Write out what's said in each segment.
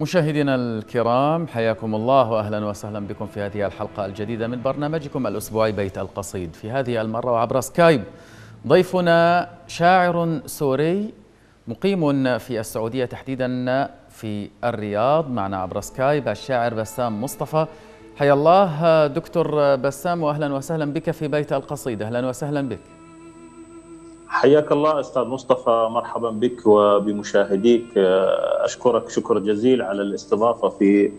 مشاهدينا الكرام حياكم الله واهلا وسهلا بكم في هذه الحلقة الجديدة من برنامجكم الأسبوعي بيت القصيد. في هذه المرة وعبر سكايب ضيفنا شاعر سوري مقيم في السعودية تحديدا في الرياض معنا عبر سكايب الشاعر بسام مصطفى. حيا الله دكتور بسام واهلا وسهلا بك في بيت القصيد. أهلا وسهلا بك. حياك الله أستاذ مصطفى مرحبا بك وبمشاهديك. أشكرك شكر جزيل على الاستضافة في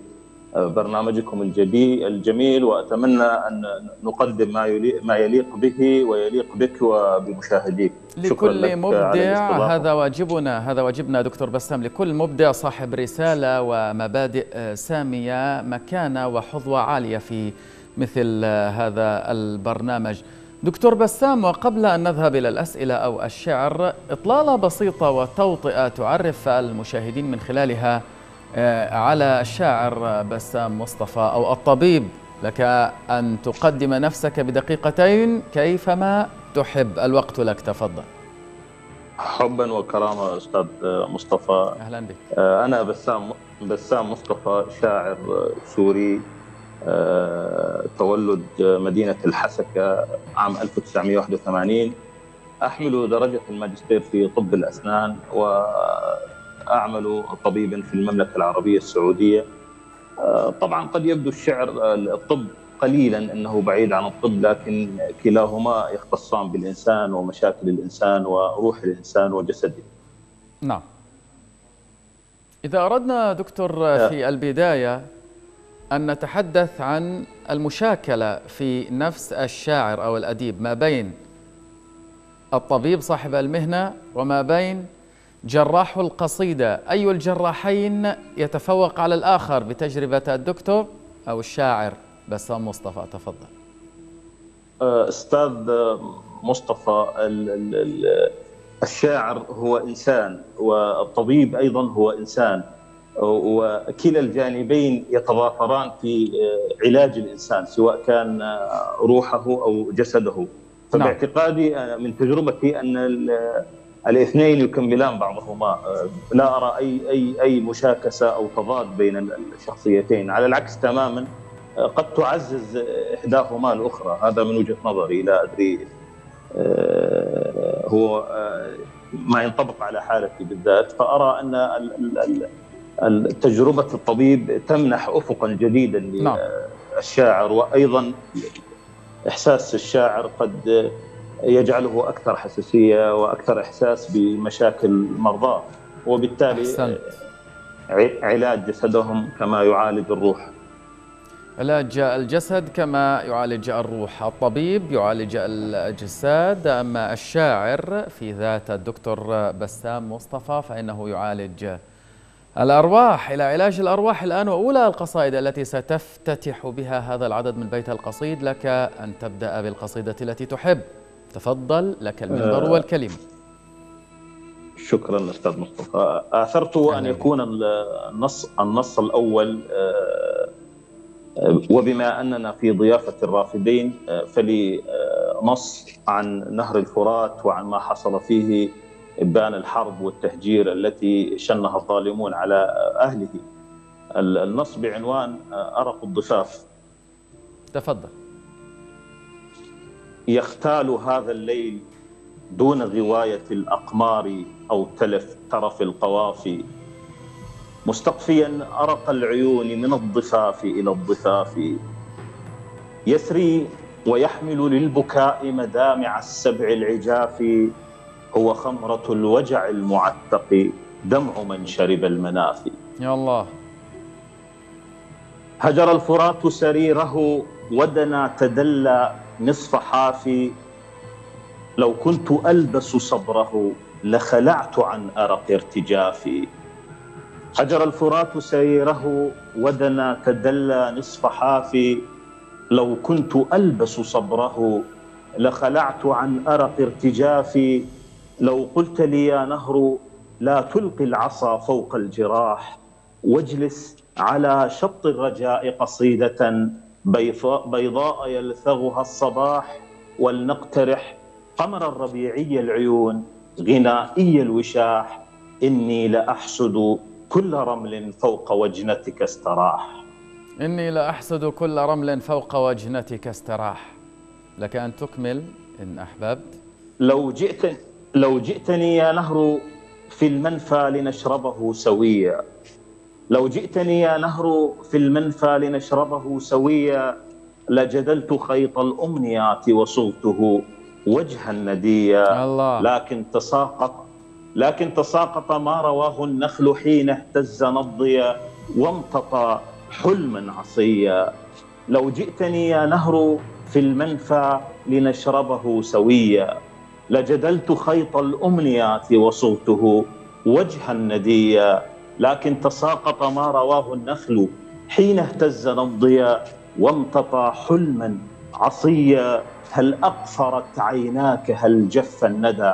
برنامجكم الجميل وأتمنى أن نقدم ما ما يليق به ويليق بك وبمشاهديك. لكل مبدع هذا واجبنا هذا واجبنا دكتور بسام. لكل مبدع صاحب رسالة ومبادئ سامية مكانة وحظوة عالية في مثل هذا البرنامج. دكتور بسام وقبل أن نذهب إلى الأسئلة أو الشعر إطلالة بسيطة وتوطئة تعرف المشاهدين من خلالها على الشاعر بسام مصطفى أو الطبيب. لك أن تقدم نفسك بدقيقتين كيفما تحب. الوقت لك تفضل. حبا وكرامة أستاذ مصطفى. أهلا بك. أنا بسام بسام مصطفى شاعر سوري. تولد مدينة الحسكة عام 1981 أحمل درجة الماجستير في طب الأسنان وأعمل طبيبا في المملكة العربية السعودية. طبعا قد يبدو الشعر الطب قليلا أنه بعيد عن الطب لكن كلاهما يختصان بالإنسان ومشاكل الإنسان وروح الإنسان وجسده. نعم. إذا أردنا دكتور في البداية أن نتحدث عن المشاكلة في نفس الشاعر أو الأديب ما بين الطبيب صاحب المهنة وما بين جراح القصيدة. أي الجراحين يتفوق على الآخر بتجربة الدكتور أو الشاعر؟ بسام مصطفى تفضل. أستاذ مصطفى الشاعر هو إنسان والطبيب أيضا هو إنسان. وكلا الجانبين يتضافران في علاج الإنسان سواء كان روحه أو جسده. فباعتقادي من تجربتي أن الاثنين يكملان بعضهما. لا أرى أي أي أي مشاكسة أو تضاد بين الشخصيتين. على العكس تماما قد تعزز إحداهما الأخرى. هذا من وجهة نظري. لا أدري هو ما ينطبق على حالتي بالذات. فأرى أن تجربة الطبيب تمنح أفقا جديدا للشاعر وأيضا إحساس الشاعر قد يجعله أكثر حساسية وأكثر إحساس بمشاكل مرضاه وبالتالي أحسنت. علاج جسدهم كما يعالج الروح. علاج الجسد كما يعالج الروح. الطبيب يعالج الأجساد أما الشاعر في ذات الدكتور بسام مصطفى فإنه يعالج الأرواح إلى علاج الأرواح الآن وأولى القصائد التي ستفتتح بها هذا العدد من بيت القصيد. لك أن تبدأ بالقصيدة التي تحب. تفضل لك المنبر آه والكلمة. شكرا أستاذ مصطفى. آثرت أن يكون النص النص الأول وبما أننا في ضيافة الرافدين فلي نص عن نهر الفرات وعن ما حصل فيه إبان الحرب والتهجير التي شنها الظالمون على أهله. النص بعنوان أرق الضفاف. تفضل. يختال هذا الليل دون غواية الأقمار أو تلف ترف القوافي مستقفيا أرق العيون من الضفاف إلى الضفاف. يسري ويحمل للبكاء مدامع السبع العجاف. هو خمرة الوجع المعتق دمع من شرب المنافي يا الله. هجر الفرات سريره ودنا تدلى نصف حافي. لو كنت ألبس صبره لخلعت عن أرق ارتجافي. هجر الفرات سريره ودنا تدلى نصف حافي. لو كنت ألبس صبره لخلعت عن أرق ارتجافي. لو قلت لي يا نهر لا تلقي العصا فوق الجراح. واجلس على شط الرجاء قصيدة بيضاء يلثغها الصباح. ولنقترح قمر الربيعي العيون غنائي الوشاح. إني لأحسد كل رمل فوق وجنتك استراح. إني لأحسد كل رمل فوق وجنتك استراح. لك أن تكمل إن أحببت. لو جئت لو جئتني يا نهر في المنفى لنشربه سويا. لو جئتني يا نهر في المنفى لنشربه سويا لجدلت خيط الأمنيات وصلته وجها نديا. الله. لكن تساقط لكن تساقط ما رواه النخل حين اهتز نضيا وامتطى حلما عصيا. لو جئتني يا نهر في المنفى لنشربه سويا. لجدلت خيط الأمنيات وصلته وجها نديا لكن تساقط ما رواه النخل. حين اهتز نضيا وامتطى حلما عصيا هل أقفرت عيناك هل جف الندى؟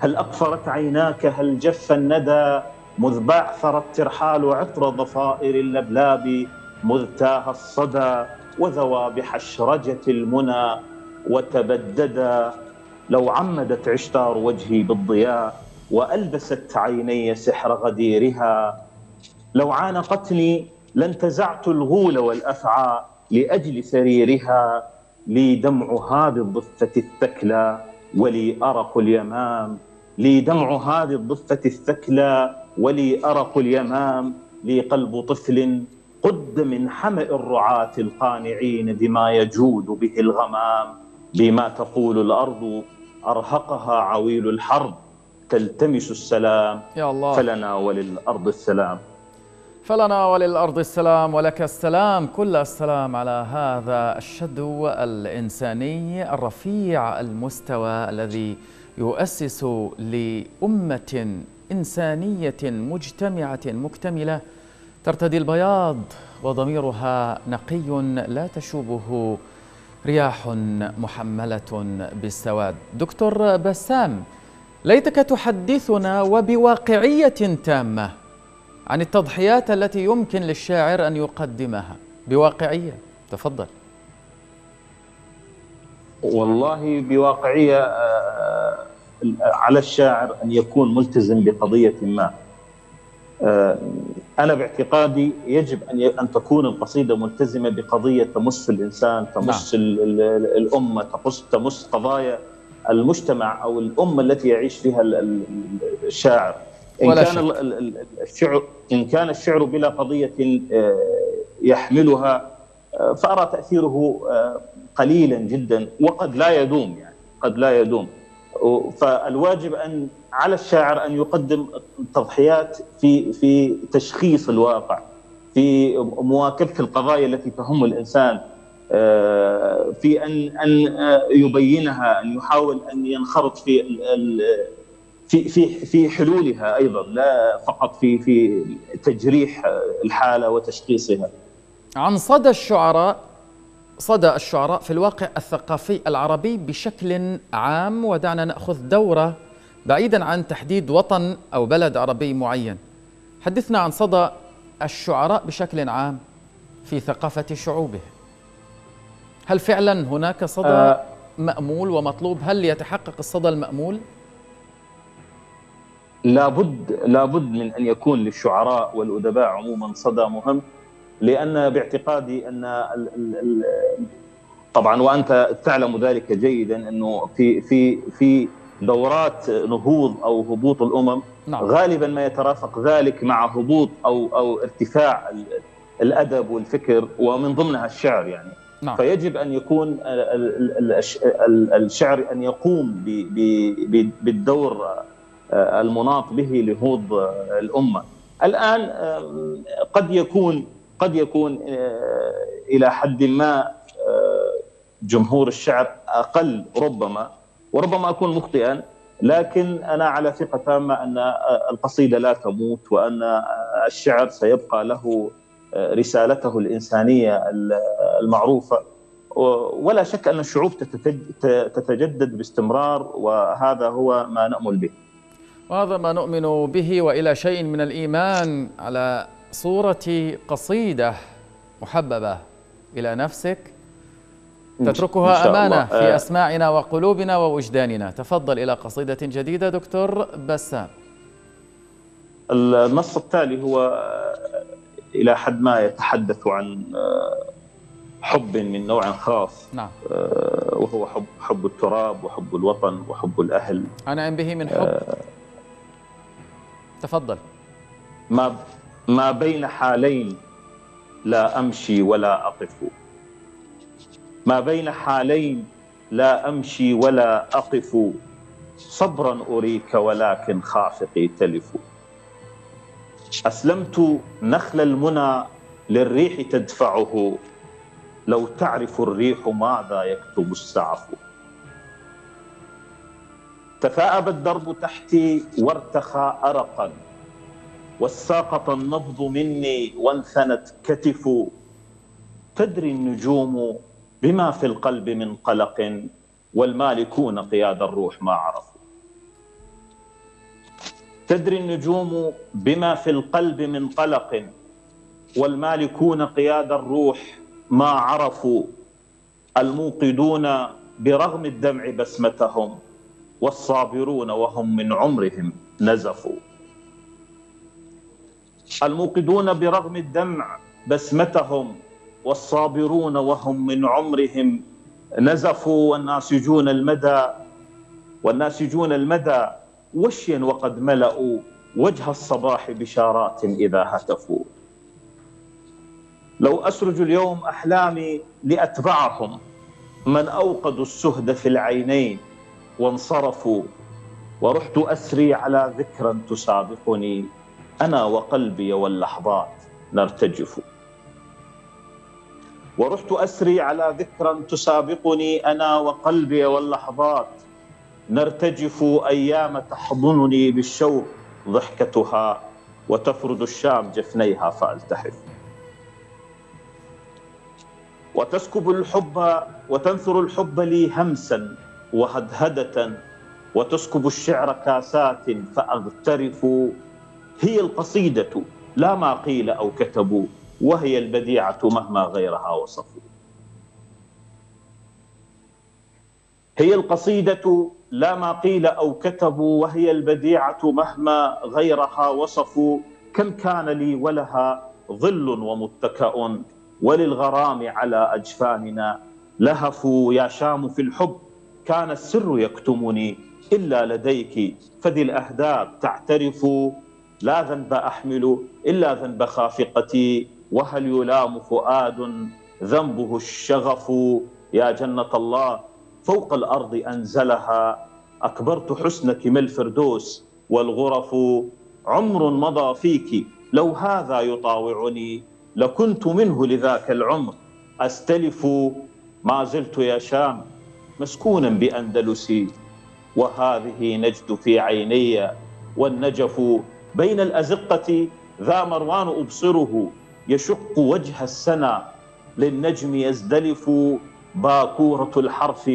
هل أقفرت عيناك هل جف الندى؟ مذ بعثرت ترحال عطر ضفائر اللبلاب مذ تاه الصدى وذوى بحشرجة المنى وتبددا لو عمدت عشتار وجهي بالضياء وألبست عيني سحر غديرها لو عانقتني لانتزعت الغول والأفعى لأجل سريرها لي دمع هذه الضفة الثكلى ولي أرق اليمام لي دمع هذه الضفة الثكلى ولي أرق اليمام لي قلب طفل قد من حمأ الرعاة القانعين بما يجود به الغمام بما تقول الأرض أرهقها عويل الحرب تلتمس السلام. يا الله. فلنا وللأرض السلام. فلنا وللأرض السلام ولك السلام. كل السلام على هذا الشدو الإنساني الرفيع المستوى الذي يؤسس لأمة إنسانية مجتمعة مكتملة. ترتدي البياض وضميرها نقي لا تشوبه رياح محملة بالسواد. دكتور بسام ليتك تحدثنا وبواقعية تامة عن التضحيات التي يمكن للشاعر أن يقدمها. بواقعية تفضل. والله بواقعية آه، على الشاعر أن يكون ملتزم بقضية ما. آه، أنا باعتقادي يجب أن أن تكون القصيدة ملتزمة بقضية تمس الإنسان تمس نعم. الأمة تمس تمس قضايا المجتمع أو الأمة التي يعيش فيها الشاعر إن ولا كان. الشعر إن كان الشعر بلا قضية آه، يحملها آه، فأرى تأثيره قليلا جدا وقد لا يدوم يعني قد لا يدوم فالواجب أن على الشاعر أن يقدم تضحيات في في تشخيص الواقع في مواكبة القضايا التي تهم الإنسان آه، في أن أن يبينها أن يحاول أن ينخرط في في في في حلولها أيضا لا فقط في في تجريح الحالة وتشخيصها. عن صدى الشعراء صدى الشعراء في الواقع الثقافي العربي بشكل عام ودعنا نأخذ دورة بعيدا عن تحديد وطن أو بلد عربي معين. حدثنا عن صدى الشعراء بشكل عام في ثقافة شعوبه. هل فعلا هناك صدى آه مأمول ومطلوب؟ هل يتحقق الصدى المأمول؟ لابد لابد من أن يكون للشعراء والأدباء عموما صدى مهم لأن باعتقادي أن ال ال طبعا وأنت تعلم ذلك جيدا أنه في في في دورات نهوض أو هبوط الأمم نعم. غالبا ما يترافق ذلك مع هبوط أو أو ارتفاع الأدب والفكر ومن ضمنها الشعر يعني نعم. فيجب أن يكون الشعر أن يقوم بالدور المناط به لهوض الأمة. الآن قد يكون قد يكون آه، إلى حد ما آه، جمهور الشعر أقل ربما وربما أكون مخطئا لكن أنا على ثقة تامة أن آه، القصيدة لا تموت وأن الشعر سيبقى له رسالته الإنسانية المعروفة ولا شك أن الشعوب تتجدد باستمرار وهذا هو ما نامل به. وهذا ما نؤمن به وإلى شيء من الإيمان على صورة قصيدة محببة إلى نفسك تتركها أمانة في آه. أسماعنا وقلوبنا ووجداننا. تفضل إلى قصيدة جديدة دكتور بسام. النص التالي هو إلى حد ما يتحدث عن حب من نوع خاص. نعم. وهو حب حب التراب وحب الوطن وحب الأهل. انعم به من حب. تفضل. ما ما بين حالين لا أمشي ولا أقف. ما بين حالين لا أمشي ولا أقف صبرا أريك ولكن خافقي تلف. أسلمت نخل المنى للريح تدفعه لو تعرف الريح ماذا يكتب السعف. تثاءب الدرب تحتي وارتخى ارقا والساقط النبض مني وانثنت كتف. تدري النجوم بما في القلب من قلق والمالكون قياد الروح ما عرفوا. تدري النجوم بما في القلب من قلق والمالكون قياد الروح ما عرفوا. الموقدون برغم الدمع بسمتهم والصابرون وهم من عمرهم نزفوا. الموقدون برغم الدمع بسمتهم والصابرون وهم من عمرهم نزفوا والناسجون المدى والناسجون المدى وشيا وقد ملأوا وجه الصباح بشارات إذا هتفوا. لو أسرج اليوم أحلامي لأتبعهم من أوقدوا السهد في العينين وانصرفوا ورحت أسري على ذكرى تسابقني أنا وقلبي واللحظات نرتجف. ورحت أسري على ذكرى تسابقني أنا وقلبي واللحظات. نرتجف أيام تحضنني بالشوق ضحكتها وتفرد الشام جفنيها فألتحف. وتسكب الحب وتنثر الحب لي همسا وهدهدة. وتسكب الشعر كاسات فأغترف. هي القصيدة لا ما قيل أو كتبوا. وهي البديعة مهما غيرها وصفوا هي القصيدة لا ما قيل أو كتبوا وهي البديعة مهما غيرها وصفوا كم كان لي ولها ظل ومتكأ وللغرام على أجفاننا. لهفوا يا شام في الحب كان السر يكتمني. إلا لديك فذي الأهداب تعترف. لا ذنب أحمل إلا ذنب خافقتي. وهل يلام فؤاد ذنبه الشغف يا جنة الله؟ فوق الأرض أنزلها. أكبرت حسنك من الفردوس والغرف. عمر مضى فيك لو هذا يطاوعني لكنت منه لذاك العمر. أستلف ما زلت يا شام مسكونا بأندلسي. وهذه نجد في عيني والنجف بين الأزقة ذا مروان أبصره. يشق وجه السنى للنجم يزدلف باكورة الحرف.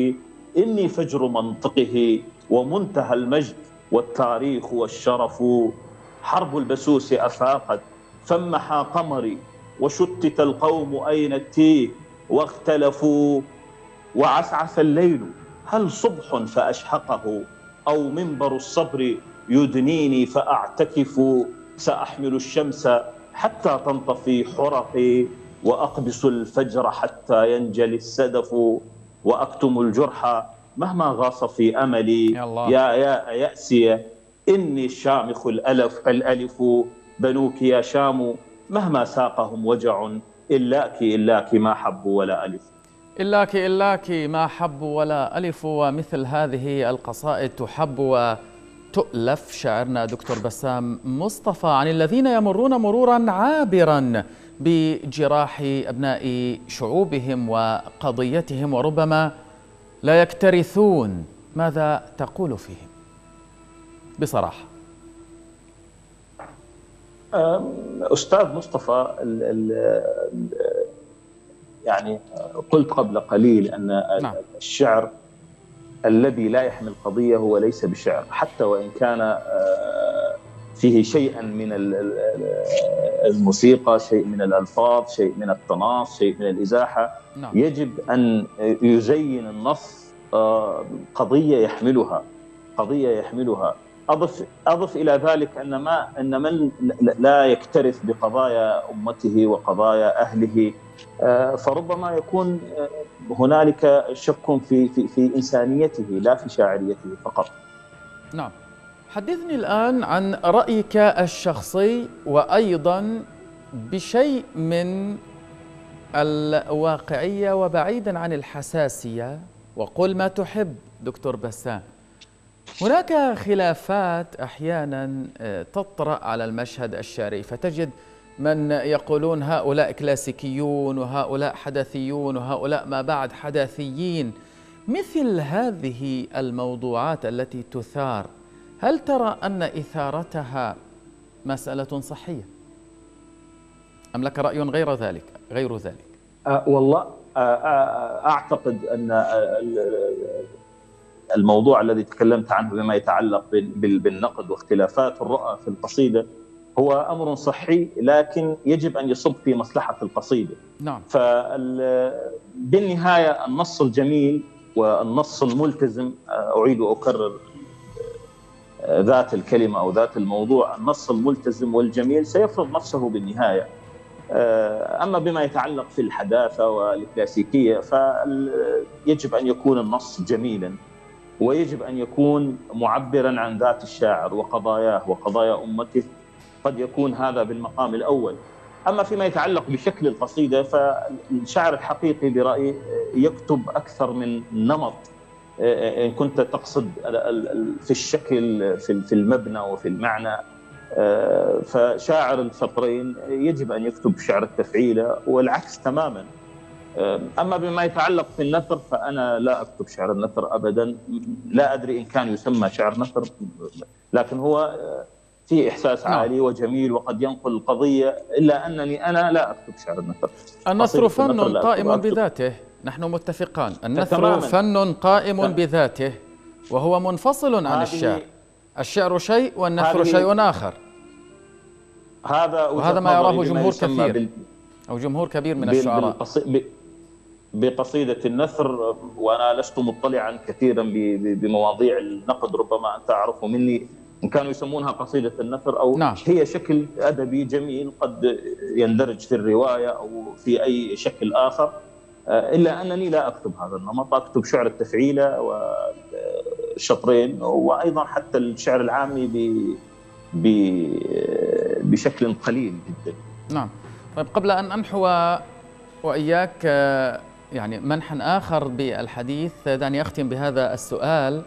إني فجر منطقه ومنتهى المجد والتاريخ والشرف. حرب البسوس أفاقت فمحى قمري وشتت القوم أين التيه واختلفوا وعسعس الليل. هل صبح فأشحقه أو منبر الصبر؟ يدنيني فأعتكف سأحمل الشمس حتى تنطفي حرقي وأقبس الفجر حتى ينجلي السدف وأكتم الجرح مهما غاص في أملي. يا. يا يا يأسي. إني الشامخ الألف الألف. بنوك يا شام مهما ساقهم وجع. إلاك إلاك ما حب ولا ألف. إلاك إلاك ما حب ولا ألف. ومثل هذه القصائد تحب وتؤلف شاعرنا دكتور بسام مصطفى عن الذين يمرون مرورا عابرا بجراح أبناء شعوبهم وقضيتهم وربما لا يكترثون. ماذا تقول فيهم؟ بصراحة. أستاذ مصطفى ال ال يعني قلت قبل قليل أن نعم. الشعر الذي لا يحمل قضية هو ليس بشعر حتى وإن كان فيه شيئا من الموسيقى شيء من الألفاظ شيء من التناص شيء من الإزاحة نعم. يجب أن يزين النص قضية يحملها قضية يحملها اضف أضف إلى ذلك أن ما أن من لا يكترث بقضايا أمته وقضايا أهله آه، فربما يكون آه، هنالك شك في في في إنسانيته لا في شاعريته فقط. نعم. حدثني الآن عن رأيك الشخصي وأيضا بشيء من الواقعية وبعيدا عن الحساسية وقل ما تحب دكتور بسام. هناك خلافات أحيانا آه، تطرأ على المشهد الشعري فتجد من يقولون هؤلاء كلاسيكيون وهؤلاء حدثيون وهؤلاء ما بعد حداثيين مثل هذه الموضوعات التي تثار هل ترى أن إثارتها مسألة صحية؟ أم لك رأي غير ذلك؟ غير ذلك؟ أه والله أه, أه، أعتقد أن الموضوع الذي تكلمت عنه بما يتعلق بالنقد واختلافات الرؤى في القصيدة هو أمر صحي لكن يجب أن يصب في مصلحة القصيدة. نعم. بالنهاية النص الجميل والنص الملتزم أعيد وأكرر ذات الكلمة أو ذات الموضوع، النص الملتزم والجميل سيفرض نفسه بالنهاية. أما بما يتعلق في الحداثة والكلاسيكية فيجب أن يكون النص جميلا ويجب أن يكون معبرا عن ذات الشاعر وقضاياه وقضايا أمته. قد يكون هذا بالمقام الأول. أما فيما يتعلق بشكل القصيدة فالشاعر الحقيقي برأيي يكتب أكثر من نمط. إن كنت تقصد في الشكل في المبنى وفي المعنى. فشاعر الفطرين يجب أن يكتب شعر التفعيله والعكس تماما. أما بما يتعلق في النثر فأنا لا أكتب شعر النثر ابدا. لا أدري إن كان يسمى شعر نثر لكن هو في إحساس نعم. عالي وجميل وقد ينقل القضية إلا أنني أنا لا أكتب شعر النثر. النثر فن قائم بذاته. نحن متفقان. النثر فن قائم بذاته وهو منفصل عن الشعر. الشعر شيء والنثر شيء آخر. هذا وهذا ما يراه جمهور كثير. أو جمهور كبير من الشعراء. بقصيدة النثر وأنا لست مطلعا كثيرا بمواضيع النقد ربما أنت أعرف مني. إن كانوا يسمونها قصيدة النثر أو نعم. هي شكل أدبي جميل قد يندرج في الرواية أو في أي شكل آخر. آه، إلا أنني لا أكتب هذا النمط أكتب شعر التفعيلة والشطرين وأيضا حتى الشعر العامي بشكل قليل جدا. نعم. طيب قبل أن أنحو وإياك آه، يعني منحا آخر بالحديث دعني أختم بهذا السؤال.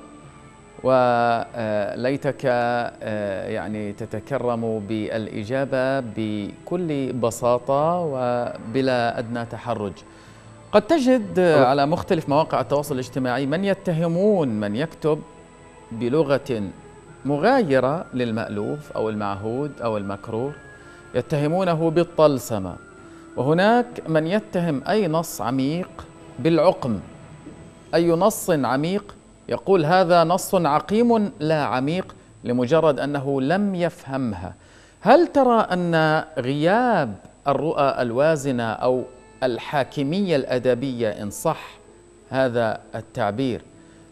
وليتك آه، يعني تتكرم بالإجابة بكل بساطة وبلا أدنى تحرج. قد تجد على مختلف مواقع التواصل الاجتماعي من يتهمون من يكتب بلغة مغايرة للمألوف أو المعهود أو المكرور يتهمونه بالطلسمة. وهناك من يتهم أي نص عميق بالعقم. أي نص عميق يقول هذا نص عقيم لا عميق لمجرد أنه لم يفهمها. هل ترى أن غياب الرؤى الوازنة أو الحاكمية الأدبية إن صح؟ هذا التعبير.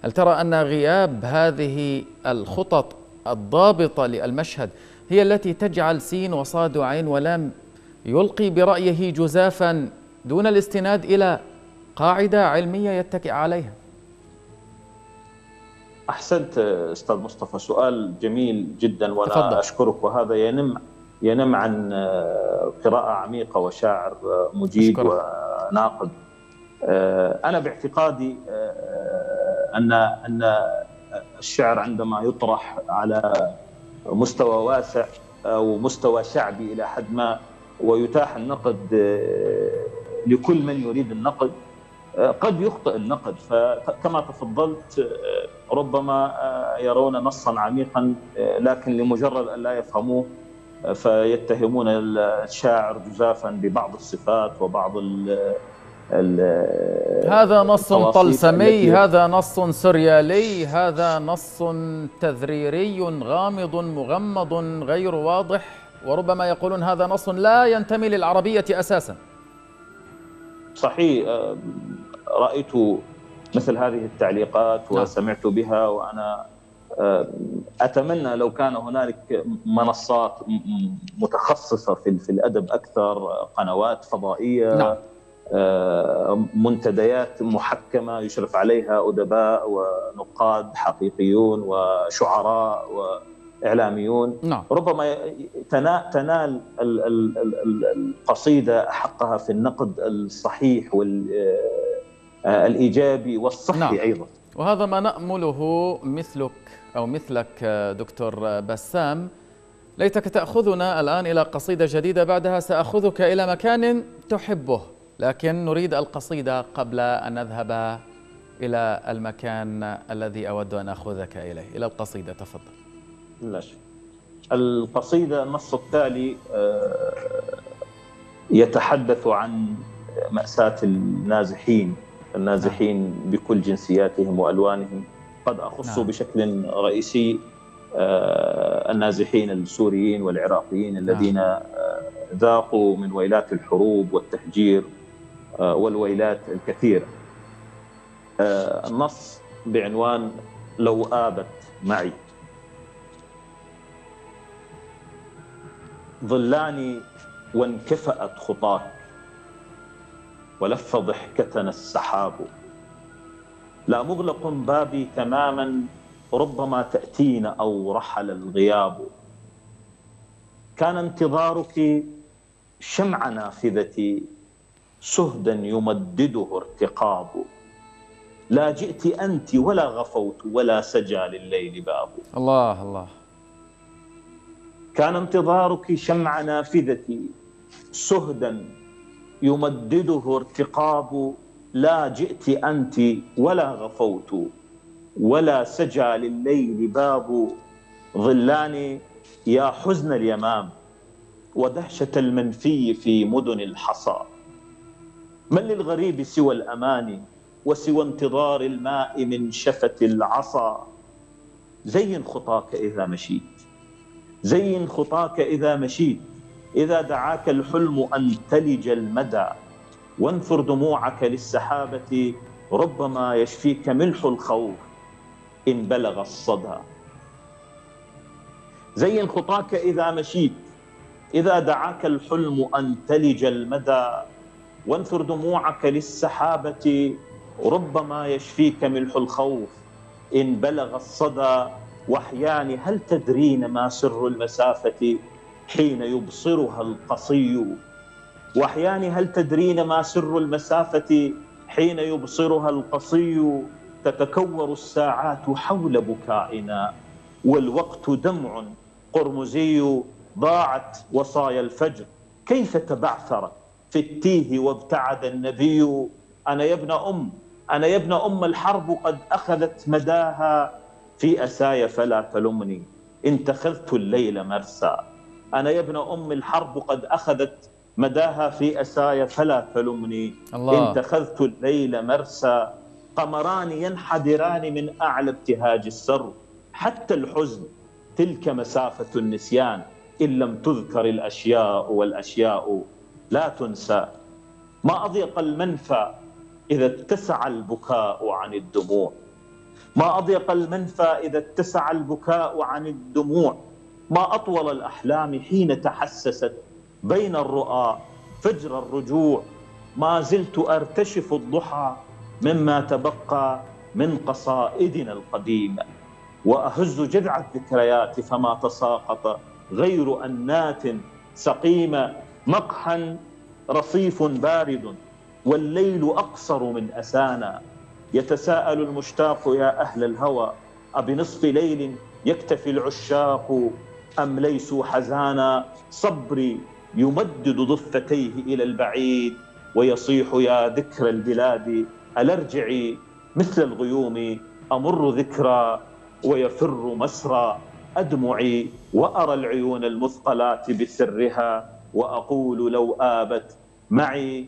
هل ترى أن غياب هذه الخطط الضابطة للمشهد هي التي تجعل سين وصاد وعين ولام يلقي برأيه جزافا دون الاستناد إلى قاعدة علمية يتكئ عليها أحسنت أستاذ مصطفى سؤال جميل جدا وأنا تفضل. أشكرك وهذا ينم ينم عن قراءة عميقة وشاعر مجيد أشكرك. وناقد أنا باعتقادي أن أن الشعر عندما يطرح على مستوى واسع أو مستوى شعبي إلى حد ما ويتاح النقد لكل من يريد النقد. قد يخطئ النقد. فكما تفضلت ربما يرون نصا عميقا لكن لمجرد أن لا يفهموه فيتهمون الشاعر جزافا ببعض الصفات وبعض ال هذا نص طلسمي هذا نص سريالي هذا نص تذريري غامض مغمض غير واضح. وربما يقولون هذا نص لا ينتمي للعربية أساسا صحيح رأيت مثل هذه التعليقات نعم. وسمعت بها وأنا أتمنى لو كان هنالك منصات متخصصة في في الأدب أكثر قنوات فضائية نعم. منتديات محكمة يشرف عليها أدباء ونقاد حقيقيون وشعراء واعلاميون نعم. ربما تنال القصيدة حقها في النقد الصحيح والايجابي والصحي نعم. أيضا. وهذا ما نأمله مثلك أو مثلك دكتور بسام. ليتك تأخذنا الآن إلى قصيدة جديدة بعدها سأخذك إلى مكان تحبه لكن نريد القصيدة قبل أن نذهب إلى المكان الذي أود أن أخذك إليه. إلى القصيدة تفضل. لا شيء القصيدة النص التالي يتحدث عن مأساة النازحين النازحين بكل جنسياتهم وألوانهم. قد أخص نعم. بشكل رئيسي النازحين السوريين والعراقيين الذين نعم. ذاقوا من ويلات الحروب والتهجير آه، والويلات الكثيرة. آه، النص بعنوان لو آبت معي. ظلاني وانكفأت خطاك ولف ضحكتنا السحاب. لا مغلق بابي تماما ربما تأتين أو رحل الغياب. كان انتظارك شمع نافذتي سهدا يمدده ارتقاب. لا جئت أنت ولا غفوت ولا سجى لليل باب. الله الله. كان انتظارك شمع نافذتي سهدا يمدده ارتقاب لا جئت أنت ولا غفوت ولا سجى لليل باب ظلاني يا حزن اليمام ودهشة المنفي في مدن الحصى. من للغريب سوى الأماني وسوى انتظار الماء من شفة العصا؟ زين خطاك إذا مشيت. زين خطاك إذا مشيت إذا دعاك الحلم أن تلج المدى. وانثر دموعك للسحابة ربما يشفيك ملح الخوف إن بلغ الصدى. زين خطاك إذا مشيت إذا دعاك الحلم أن تلج المدى. وانثر دموعك للسحابة ربما يشفيك ملح الخوف إن بلغ الصدى. وحيان هل تدرين ما سر المسافة حين يبصرها القصي؟ وحيان هل تدرين ما سر المسافة حين يبصرها القصي؟ تتكور الساعات حول بكائنا والوقت دمع قرمزي ضاعت وصايا الفجر. كيف تبعثرت في التيه وابتعد النبي؟ أنا يا ابن أم أنا يا ابن أم الحرب قد أخذت مداها. في أساي فلا تلمني. إن اتخذت الليل مرسى. أنا يا ابن أم الحرب قد أخذت مداها في أساي فلا تلمني. الله. إن اتخذت الليل مرسى. قمران ينحدران من أعلى ابتهاج السر. حتى الحزن تلك مسافة النسيان. إن لم تذكر الأشياء والأشياء لا تنسى. ما أضيق المنفى إذا اتسع البكاء عن الدموع. ما أضيق المنفى إذا اتسع البكاء عن الدموع. ما أطول الأحلام حين تحسست بين الرؤى فجر الرجوع. ما زلت أرتشف الضحى مما تبقى من قصائدنا القديمة. وأهز جذع الذكريات فما تساقط غير أنات سقيمة. مقحا رصيف بارد والليل أقصر من أسانا. يتساءل المشتاق يا أهل الهوى أبنصف ليل يكتفي العشاق أم ليسوا حزانا؟ صبري يمدد ضفتيه إلى البعيد ويصيح يا ذكر البلاد ألرجعي مثل الغيوم أمر ذكرى ويفر مسرى أدمعي وأرى العيون المثقلات بسرها وأقول لو آبت معي.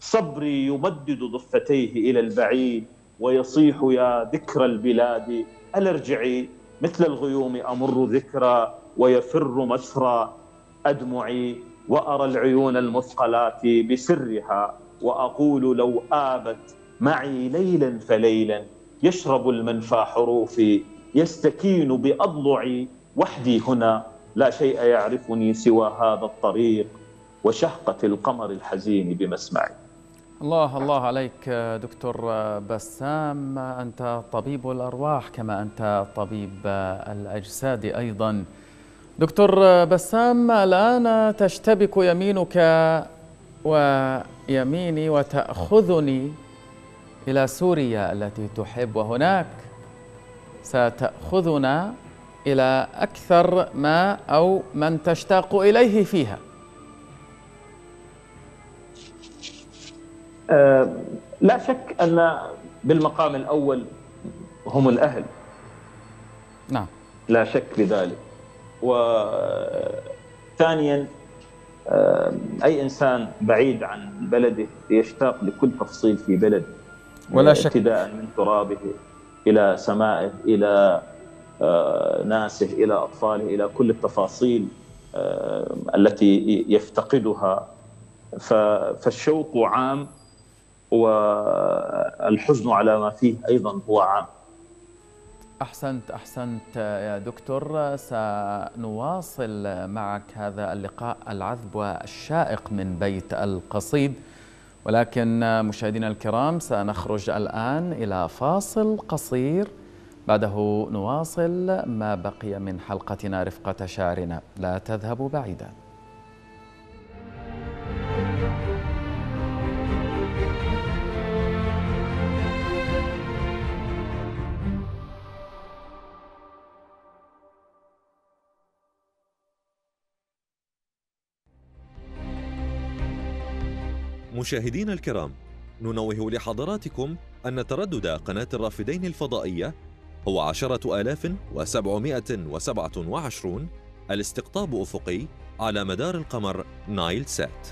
صبري يمدد ضفتيه إلى البعيد ويصيح يا ذكر البلاد ألرجعي مثل الغيوم أمر ذكرى ويفر مسرى أدمعي وأرى العيون المثقلات بسرها وأقول لو آبت معي ليلا فليلا يشرب المنفى حروفي يستكين بأضلعي وحدي هنا لا شيء يعرفني سوى هذا الطريق وشهقة القمر الحزين بمسمعي. الله الله عليك دكتور بسام. أنت طبيب الأرواح كما أنت طبيب الأجساد أيضا. دكتور بسام الآن تشتبك يمينك ويميني وتأخذني إلى سوريا التي تحب. وهناك ستأخذنا إلى أكثر ما أو من تشتاق إليه فيها. لا شك أن بالمقام الأول هم الأهل. نعم. لا شك بذلك. وثانيا أه أي إنسان بعيد عن بلده يشتاق لكل تفصيل في بلده ولا شك. ابتداء من ترابه إلى سمائه إلى آه، ناسه إلى أطفاله إلى كل التفاصيل آه، التي يفتقدها. فالشوق عام والحزن على ما فيه أيضا هو عام. أحسنت أحسنت يا دكتور. سنواصل معك هذا اللقاء العذب والشائق من بيت القصيد. ولكن مشاهدينا الكرام سنخرج الآن إلى فاصل قصير. بعده نواصل ما بقي من حلقتنا رفقة شعرنا لا تذهبوا بعيداً. مشاهدينا الكرام ننوه لحضراتكم أن تردد قناة الرافدين الفضائية هو عشرة آلاف وسبعمائة وسبعة وعشرون الاستقطاب أفقي على مدار القمر نايل سات.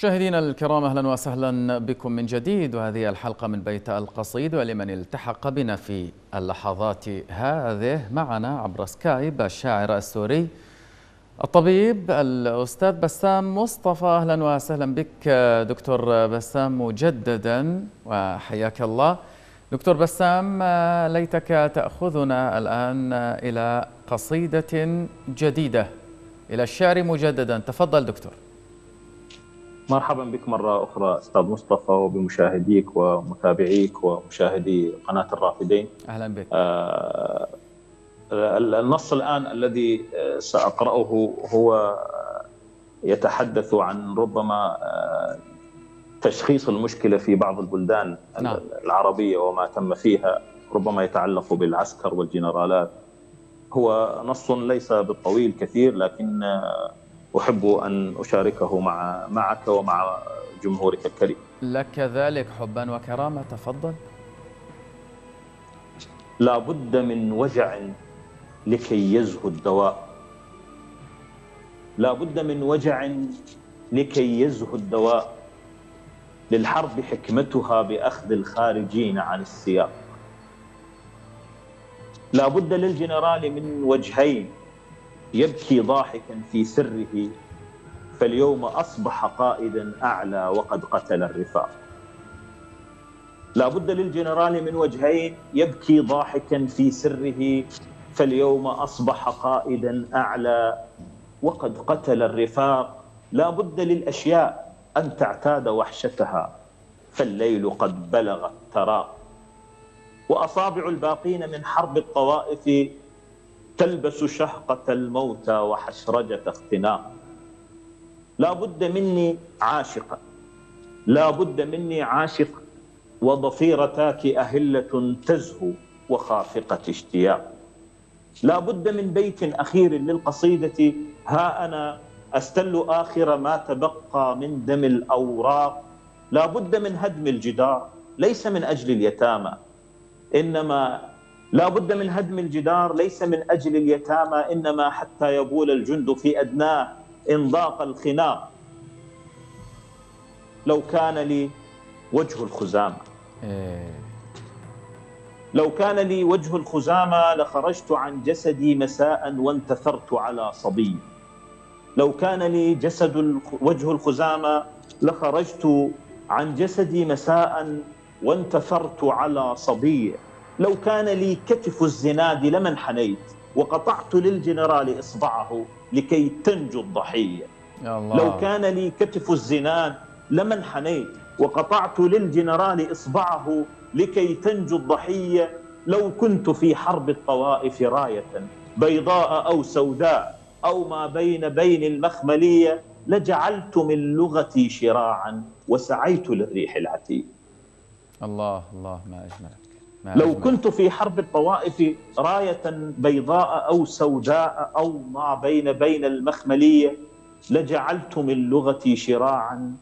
مشاهدينا الكرام أهلا وسهلا بكم من جديد. وهذه الحلقة من بيت القصيد ولمن التحق بنا في اللحظات هذه معنا عبر سكايب الشاعر السوري الطبيب الأستاذ بسام مصطفى. أهلا وسهلا بك دكتور بسام مجددا وحياك الله. دكتور بسام ليتك تأخذنا الآن إلى قصيدة جديدة إلى الشعر مجددا. تفضل دكتور. مرحبا بك مرة أخرى أستاذ مصطفى وبمشاهديك ومتابعيك ومشاهدي قناة الرافدين. أهلا بك. آه النص الآن الذي سأقرأه هو يتحدث عن ربما تشخيص المشكلة في بعض البلدان نعم. العربية وما تم فيها ربما يتعلق بالعسكر والجنرالات. هو نص ليس بالطويل كثير لكن أحب أن أشاركه مع معك ومع جمهورك الكريم. لك ذلك حبا وكرامة تفضل. لا بد من وجع لكي يزهو الدواء. لا بد من وجع لكي يزهو الدواء. للحرب حكمتها بأخذ الخارجين عن السياق. لا بد للجنرال من وجهين يبكي ضاحكا في سره فاليوم أصبح قائدا أعلى وقد قتل الرفاق. لا بد للجنرال من وجهين يبكي ضاحكا في سره فاليوم أصبح قائدا أعلى وقد قتل الرفاق. لا بد للأشياء أن تعتاد وحشتها فالليل قد بلغ التراق. وأصابع الباقين من حرب الطوائف تلبس شهقة الموتى وحشرجة اختناق. لا بد مني عاشقة. لا بد مني عاشقة. وضفيرتاك أهلة تزهو وخافقة اشتياق. لا بد من بيت أخير للقصيدة. ها أنا أستل آخر ما تبقى من دم الأوراق. لا بد من هدم الجدار. ليس من أجل اليتامى. إنما لا بد من هدم الجدار ليس من أجل اليتامى إنما حتى يبول الجند في أدناه إن ضاق الخناق. لو كان لي وجه الخزامة. إيه. لو كان لي وجه الخزامة لخرجت عن جسدي مساء وانتثرت على صبي. لو كان لي جسد وجه الخزامة لخرجت عن جسدي مساء وانتثرت على صبي. لو كان لي كتف الزناد لمن حنيت وقطعت للجنرال إصبعه لكي تنجو الضحية. يا الله. لو كان لي كتف الزناد لمن حنيت وقطعت للجنرال إصبعه لكي تنجو الضحية. لو كنت في حرب الطوائف راية بيضاء أو سوداء أو ما بين بين المخملية لجعلت من لغتي شراعا وسعيت للريح العتيق. الله الله ما أجملك ما لو. كنت في حرب الطوائف راية بيضاء أو سوداء أو ما بين بين المخملية لجعلت من لغتي شراعا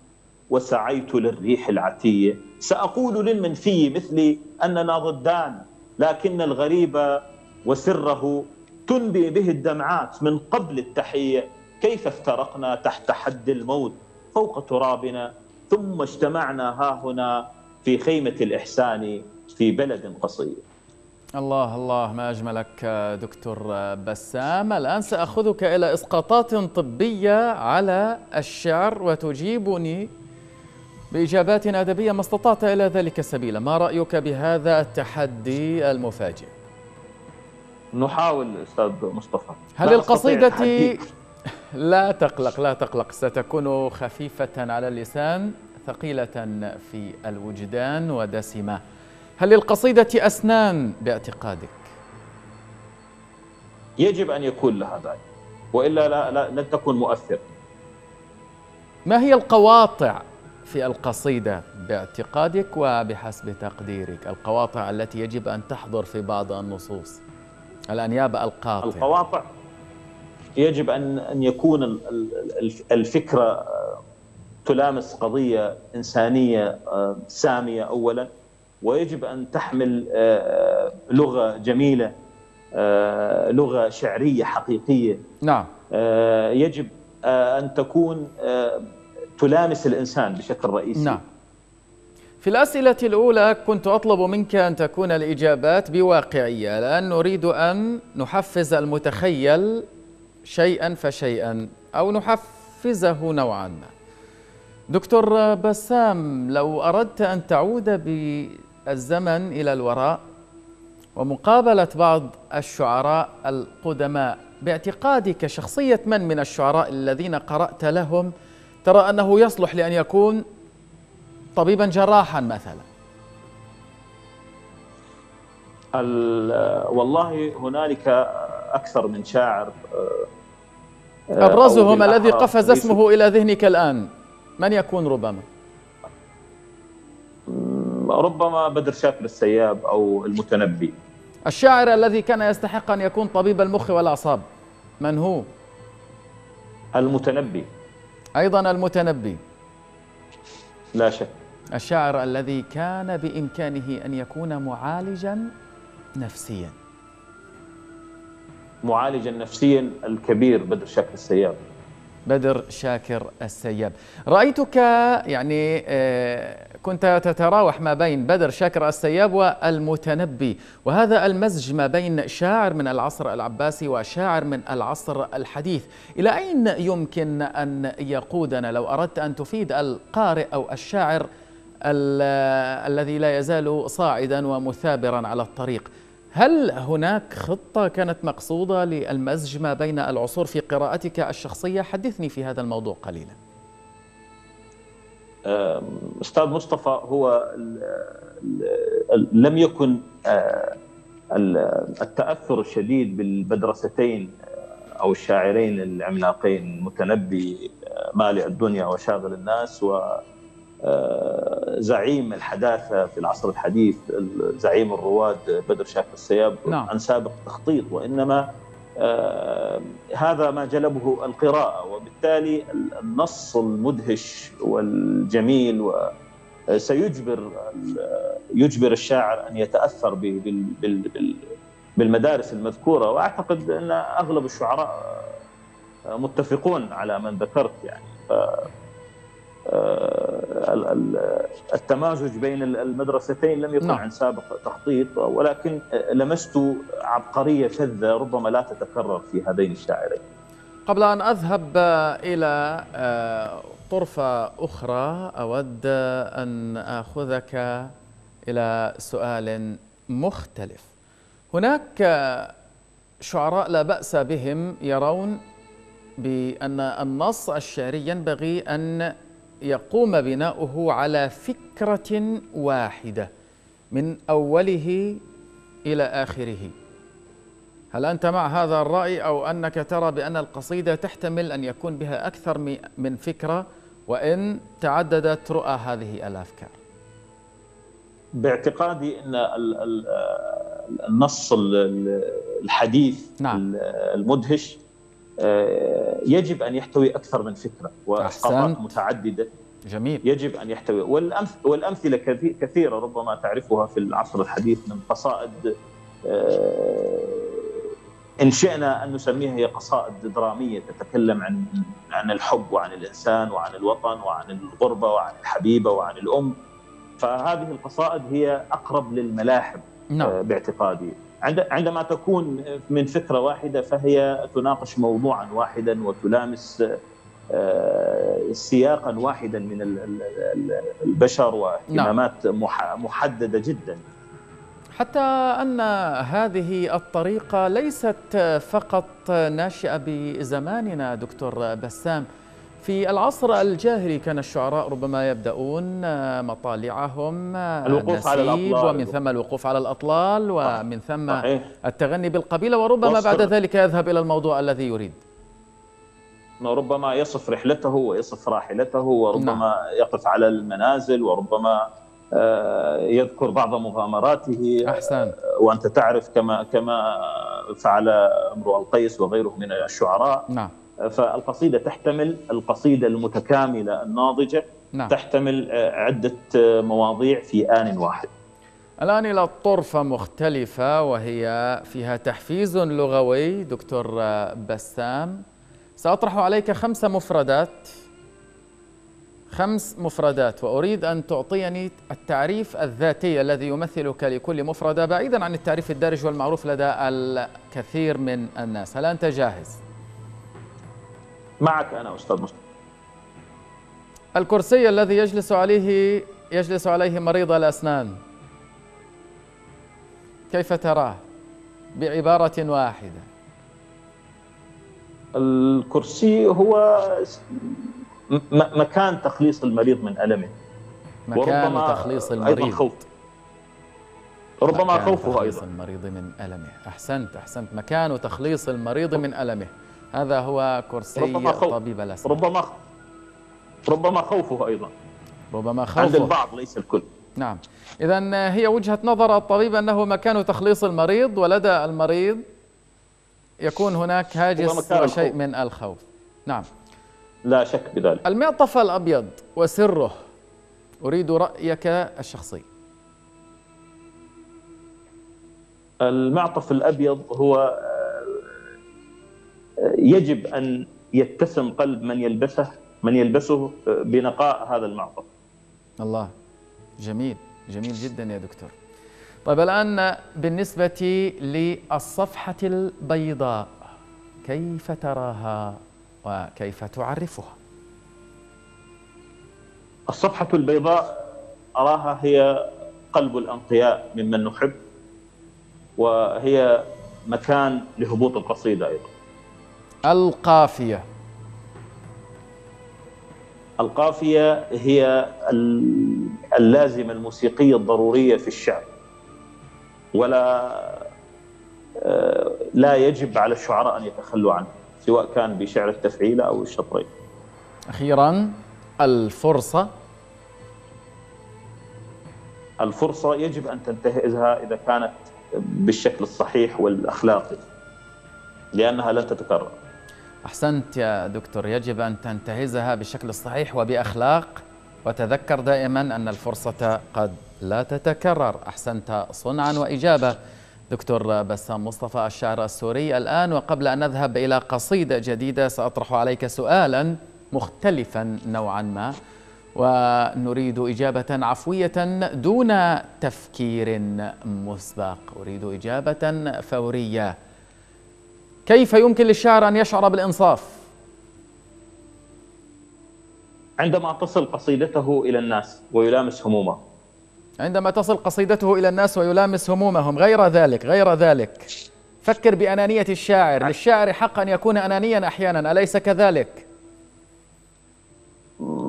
وسعيت للريح العتية سأقول للمنفي مثلي أننا ضدان لكن الغريب وسره تنبئ به الدمعات من قبل التحية. كيف افترقنا تحت حد الموت فوق ترابنا ثم اجتمعنا ها هنا في خيمة الإحسان. في بلد قصير. الله الله ما أجملك دكتور بسام. الآن سأخذك إلى إسقاطات طبية على الشعر وتجيبني بإجابات أدبية ما استطعت إلى ذلك سبيلا. ما رأيك بهذا التحدي المفاجئ؟ نحاول أستاذ مصطفى. هل القصيدة لا تقلق لا تقلق. ستكون خفيفة على اللسان ثقيلة في الوجدان ودسمة. هل للقصيدة أسنان باعتقادك؟ يجب أن يكون لها ذلك وإلا لا, لا لن تكون مؤثر ما هي القواطع في القصيدة باعتقادك وبحسب تقديرك؟ القواطع التي يجب أن تحضر في بعض النصوص. الأنياب القاطعة القواطع؟ يجب أن أن يكون الفكرة تلامس قضية إنسانية سامية أولا. ويجب أن تحمل لغة جميلة لغة شعرية حقيقية. نعم. يجب أن تكون تلامس الإنسان بشكل رئيسي. نعم. في الأسئلة الأولى كنت أطلب منك أن تكون الإجابات بواقعية. لأن نريد أن نحفز المتخيل شيئا فشيئا أو نحفزه نوعا. ما دكتور بسام لو أردت أن تعود بالزمن إلى الوراء ومقابلة بعض الشعراء القدماء باعتقادك شخصية من من الشعراء الذين قرأت لهم ترى أنه يصلح لأن يكون طبيبا جراحا مثلا والله هنالك أكثر من شاعر آه، أبرزهم الذي قفز اسمه إلى ذهنك الآن من يكون ربما؟ ربما بدر شاكر السياب أو المتنبي. الشاعر الذي كان يستحق أن يكون طبيب المخ والأعصاب من هو؟ المتنبي. أيضا المتنبي. لا شك. الشاعر الذي كان بإمكانه أن يكون معالجا نفسيا. معالجا نفسيا الكبير بدر شاكر السياب. بدر شاكر السياب. رأيتك يعني آه، كنت تتراوح ما بين بدر شاكر السياب والمتنبي وهذا المزج ما بين شاعر من العصر العباسي وشاعر من العصر الحديث. إلى أين يمكن أن يقودنا لو أردت أن تفيد القارئ أو الشاعر الذي لا يزال صاعدا ومثابرا على الطريق؟ هل هناك خطة كانت مقصودة للمزج ما بين العصور في قراءتك الشخصية؟ حدثني في هذا الموضوع قليلا. أستاذ مصطفى هو لم يكن التأثر الشديد بالمدرستين أو الشاعرين العملاقين المتنبي مالئ الدنيا وشاغل الناس و زعيم الحداثة في العصر الحديث زعيم الرواد بدر شاكر السياب نعم. عن سابق تخطيط وإنما آه هذا ما جلبه القراءة وبالتالي النص المدهش والجميل سيجبر يجبر الشاعر أن يتأثر بالمدارس المذكورة وأعتقد أن أغلب الشعراء متفقون على من ذكرت يعني التمازج بين المدرستين لم يكن نعم. عن سابق تخطيط ولكن لمست عبقرية فذه ربما لا تتكرر في هذين الشاعرين. قبل أن أذهب إلى طرفة أخرى أود أن أخذك إلى سؤال مختلف. هناك شعراء لا بأس بهم يرون بأن النص الشعري ينبغي أن يقوم بناؤه على فكرة واحدة من أوله إلى آخره. هل أنت مع هذا الرأي أو أنك ترى بأن القصيدة تحتمل أن يكون بها أكثر من فكرة؟ وإن تعددت رؤى هذه الأفكار. باعتقادي أن النص الحديث نعم. المدهش يجب أن يحتوي أكثر من فكرة واسقاطات متعددة. جميل. يجب أن يحتوي. والأمثلة كثيرة ربما تعرفها في العصر الحديث من قصائد آه، إن شئنا أن نسميها هي قصائد درامية تتكلم عن عن الحب وعن الإنسان وعن الوطن وعن الغربة وعن الحبيبة وعن الأم. فهذه القصائد هي أقرب للملاحم نعم. آه، باعتقادي. عندما تكون من فكرة واحدة فهي تناقش موضوعا واحدا وتلامس آه، سياقا واحدا من البشر وإهتمامات نعم. محددة جدا حتى أن هذه الطريقة ليست فقط ناشئة بزماننا دكتور بسام في العصر الجاهلي كان الشعراء ربما يبدأون مطالعهم الوقوف على الأطلال. ومن ثم الوقوف على الأطلال ومن ثم صحيح. التغني بالقبيلة وربما بعد ذلك يذهب إلى الموضوع الذي يريد. ربما يصف رحلته ويصف راحلته وربما نعم. يقف على المنازل وربما آه، يذكر بعض مغامراته. أحسن. وأنت تعرف كما كما فعل امرؤ القيس وغيره من الشعراء. نعم. فالقصيدة تحتمل القصيدة المتكاملة الناضجة نعم. تحتمل آه، عدة آه، مواضيع في آن واحد الآن إلى طرفة مختلفة وهي فيها تحفيز لغوي دكتور آه، بسام سأطرح عليك خمس مفردات خمس مفردات وأريد أن تعطيني التعريف الذاتي الذي يمثلك لكل مفردة بعيدا عن التعريف الدارج والمعروف لدى الكثير من الناس هل أنت جاهز؟ معك أنا أستاذ مصطفى. الكرسي الذي يجلس عليه يجلس عليه مريض الأسنان. كيف تراه؟ بعبارة واحدة. الكرسي هو مكان تخليص المريض من ألمه. مكان تخليص المريض. أيضا خوف. ربما خوفه أيضا. المريض من ألمه. أحسنت أحسنت. مكان تخليص المريض من ألمه. هذا هو كرسي ربما خوف. طبيب الأسنان ربما ربما خوفه أيضا. ربما خوفه. عند البعض ليس الكل. نعم. إذا هي وجهة نظر الطبيب أنه مكان تخليص المريض ولدى المريض. يكون هناك هاجس وشيء من الخوف. نعم. لا شك بذلك. المعطف الأبيض وسره. أريد رأيك الشخصي. المعطف الأبيض هو يجب أن يتسم قلب من يلبسه من يلبسه بنقاء هذا المعطف. الله جميل جميل جدا يا دكتور. طيب الآن بالنسبة للصفحة البيضاء كيف تراها وكيف تعرفها؟ الصفحة البيضاء أراها هي قلب الأنقياء ممن نحب وهي مكان لهبوط القصيدة أيضا. القافية. القافية هي اللازمة الموسيقية الضرورية في الشعر ولا آه، لا يجب على الشعراء أن يتخلوا عنه سواء كان بشعر التفعيلة أو الشطرين. أخيرا الفرصة. الفرصة يجب أن تنتهزها إذا كانت بالشكل الصحيح والأخلاقي لأنها لن تتكرر. أحسنت يا دكتور يجب أن تنتهزها بالشكل الصحيح وبأخلاق. وتذكر دائما أن الفرصة قد لا تتكرر. أحسنت صنعا وإجابة. دكتور بسام مصطفى الشاعر السوري الآن وقبل أن نذهب إلى قصيدة جديدة سأطرح عليك سؤالا مختلفا نوعا ما. ونريد إجابة عفوية دون تفكير مسبق. أريد إجابة فورية. كيف يمكن للشاعر أن يشعر بالإنصاف؟ عندما تصل قصيدته إلى الناس ويلامس همومهم عندما تصل قصيدته إلى الناس ويلامس همومهم غير ذلك غير ذلك فكر بأنانية الشاعر للشاعر حق أن يكون أنانيا أحيانا أليس كذلك؟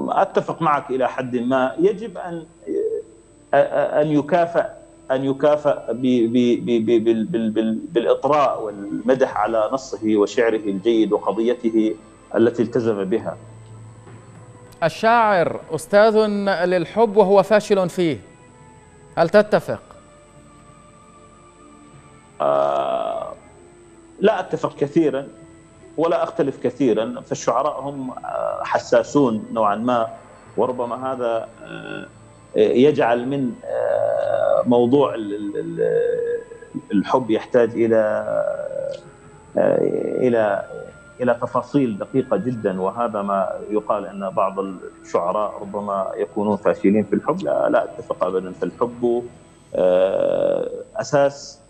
أتفق معك إلى حد ما يجب ان أن يكافئ أن يكافئ بالإطراء والمدح على نصه وشعره الجيد وقضيته التي التزم بها. الشاعر أستاذ للحب وهو فاشل فيه. هل تتفق؟ آه لا أتفق كثيرا ولا أختلف كثيرا فالشعراء هم حساسون نوعا ما وربما هذا آه، يجعل من آه، موضوع الحب يحتاج إلى إلى إلى تفاصيل دقيقة جدا. وهذا ما يقال أن بعض الشعراء ربما يكونون فاشلين في الحب. لا لا أتفق ابدا. فالحب آه، أساس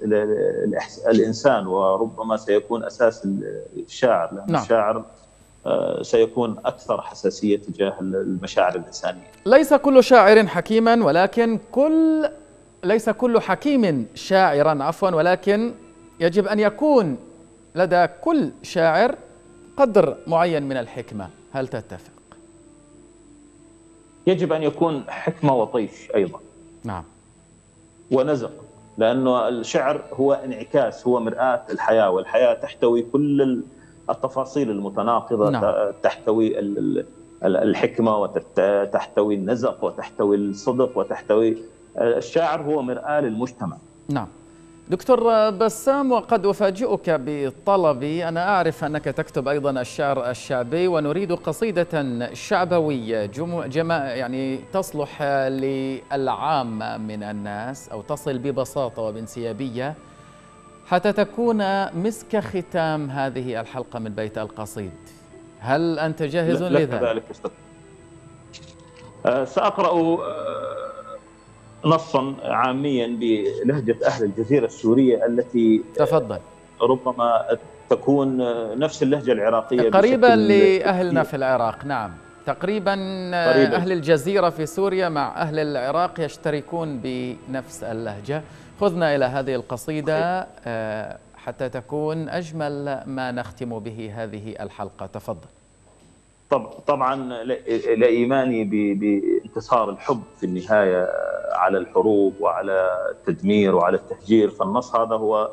الإنسان وربما سيكون أساس الشاعر. لأن نعم. الشاعر آه، سيكون أكثر حساسية تجاه المشاعر الإنسانية. ليس كل شاعر حكيما ولكن كل ليس كل حكيم شاعرا عفوا ولكن يجب أن يكون لدى كل شاعر قدر معين من الحكمة، هل تتفق؟ يجب أن يكون حكمة وطيش أيضا. نعم. ونزق لأنه الشعر هو انعكاس هو مرآة الحياة والحياة تحتوي كل التفاصيل المتناقضة نعم. تحتوي الحكمة وتحتوي النزق وتحتوي الصدق وتحتوي الشاعر هو مرآة للمجتمع. نعم. دكتور بسام وقد أفاجئك بطلبي أنا أعرف أنك تكتب أيضا الشعر الشعبي ونريد قصيدة شعبوية جم... يعني تصلح للعام من الناس أو تصل ببساطة وبانسيابية. حتى تكون مسك ختام هذه الحلقة من بيت القصيد. هل أنت جاهز لذلك؟ أه، سأقرأ أه، نصا عاميا بلهجة أهل الجزيرة السورية التي تفضل. ربما تكون نفس اللهجة العراقية قريبا لأهلنا في العراق نعم. تقريبا قريبا. أهل الجزيرة في سوريا مع أهل العراق يشتركون بنفس اللهجة. خذنا إلى هذه القصيدة آه، حتى تكون أجمل ما نختم به هذه الحلقة تفضل طبعا لإيماني بانتصار الحب في النهاية على الحروب وعلى التدمير وعلى التهجير فالنص هذا هو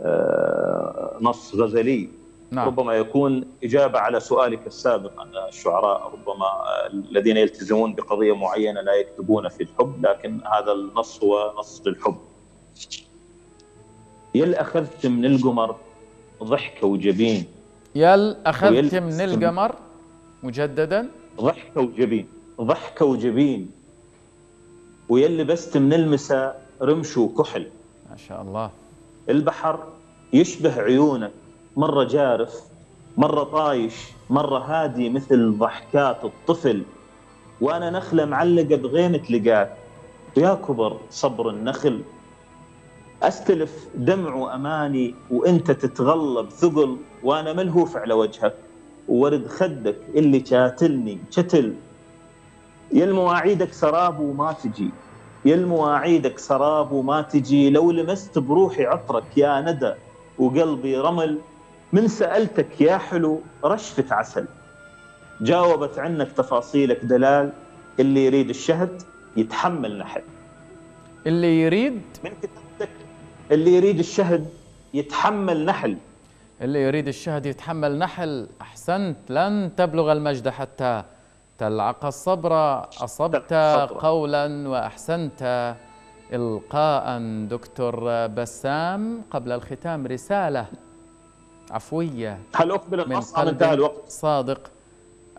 آه، نص غزلي نعم. ربما يكون إجابة على سؤالك السابق ان الشعراء ربما الذين يلتزمون بقضية معينة لا يكتبون في الحب لكن هذا النص هو نص للحب. يل أخذت من القمر ضحكه وجبين. يل أخذت من القمر مجددا؟ ضحكه وجبين. ضحكه وجبين. ويلي بست من المساء رمش وكحل. ما شاء الله. البحر يشبه عيونك مرة جارف مرة طايش مرة هادي مثل ضحكات الطفل. وأنا نخلة معلقة بغيمة لقاك ويا كبر صبر النخل. أستلف دمع وأماني وأنت تتغلب ثقل وأنا ملهوف على وجهك؟ وورد خدك اللي شاتلني شتل. يا المواعيدك سراب وما تجي. يا المواعيدك سراب وما تجي. لو لمست بروحي عطرك يا ندى وقلبي رمل من سألتك يا حلو رشفة عسل. جاوبت عنك تفاصيلك دلال اللي يريد الشهد يتحمل نحل. اللي يريد؟ من كتابتك اللي يريد الشهد يتحمل نحل. اللي يريد الشهد يتحمل نحل أحسنت لن تبلغ المجد حتى تلعق الصبر. أصبت قولا وأحسنت إلقاء. دكتور بسام قبل الختام رسالة عفوية هل أقبل أم انتهى الوقت؟ صادق.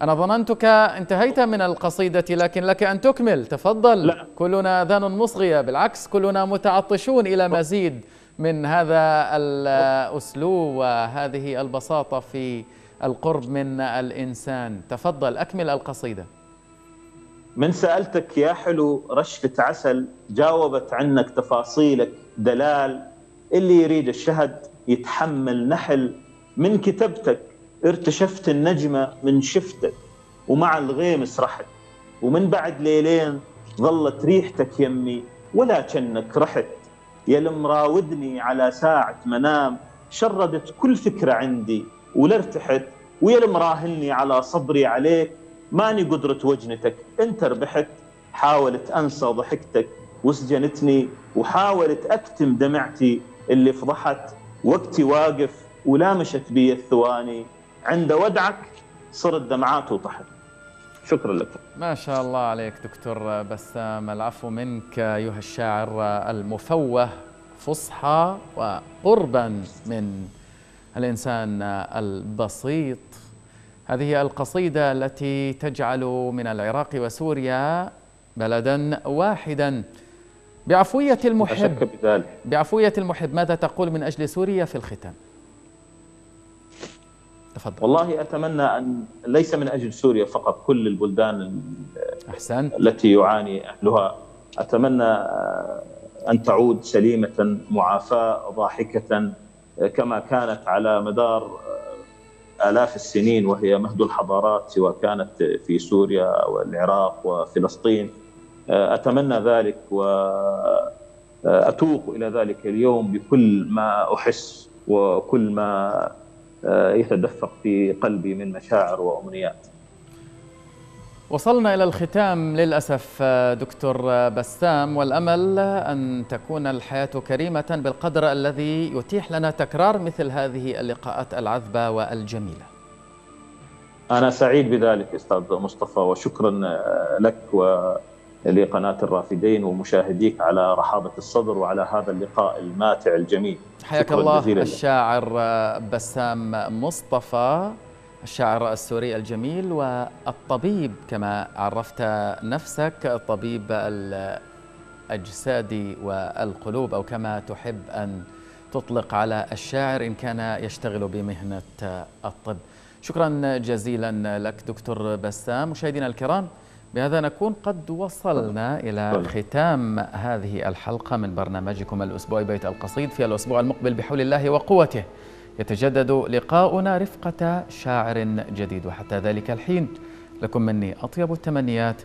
أنا ظننتك انتهيت من القصيدة لكن لك أن تكمل. تفضل. لا. كلنا أذان مصغية. بالعكس كلنا متعطشون إلى مزيد من هذا الأسلوب وهذه البساطة في القرب من الإنسان. تفضل أكمل القصيدة. من سألتك يا حلو رشفة عسل جاوبت عنك تفاصيلك دلال اللي يريد الشهد يتحمل نحل من كتبتك. ارتشفت النجمة من شفتك ومع الغيم سرحت. ومن بعد ليلين ظلت ريحتك يمي ولا كنك رحت. يا المراودني على ساعة منام شردت كل فكرة عندي ولا ارتحت ويا المراهني على صبري عليك ماني قدرة وجنتك انت ربحت. حاولت أنسى ضحكتك وسجنتني وحاولت أكتم دمعتي اللي فضحت. وقتي واقف ولا مشت بي الثواني عند ودعك صرت دمعات وطحت شكرا لك. ما شاء الله عليك دكتور بسام. العفو منك أيها الشاعر المفوه فصحى وقربا من الإنسان البسيط. هذه القصيدة التي تجعل من العراق وسوريا بلدا واحدا. بعفوية المحب. بعفوية المحب ماذا تقول من أجل سوريا في الختام؟ تفضل. والله أتمنى أن ليس من أجل سوريا فقط كل البلدان أحسن. التي يعاني أهلها. أتمنى أن تعود سليمة معافاة ضاحكة كما كانت على مدار آلاف السنين وهي مهد الحضارات سواء كانت في سوريا والعراق وفلسطين. أتمنى ذلك وأتوق إلى ذلك اليوم بكل ما أحس وكل ما يتدفق في قلبي من مشاعر وأمنيات. وصلنا إلى الختام للأسف دكتور بسام. والأمل أن تكون الحياة كريمة بالقدر الذي يتيح لنا تكرار مثل هذه اللقاءات العذبة والجميلة. أنا سعيد بذلك أستاذ مصطفى وشكرا لك ولقناة الرافدين ومشاهديك على رحابة الصدر وعلى هذا اللقاء الماتع الجميل. حياك الله الشاعر بسام مصطفى الشاعر السوري الجميل والطبيب كما عرفت نفسك طبيب الأجساد والقلوب أو كما تحب أن تطلق على الشاعر إن كان يشتغل بمهنة الطب. شكرا جزيلا لك دكتور بسام. مشاهدينا الكرام بهذا نكون قد وصلنا إلى ختام هذه الحلقة من برنامجكم الأسبوعي بيت القصيد. في الأسبوع المقبل بحول الله وقوته يتجدد لقاؤنا رفقة شاعر جديد وحتى ذلك الحين لكم مني أطيب التمنيات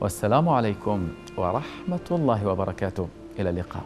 والسلام عليكم ورحمة الله وبركاته. إلى اللقاء.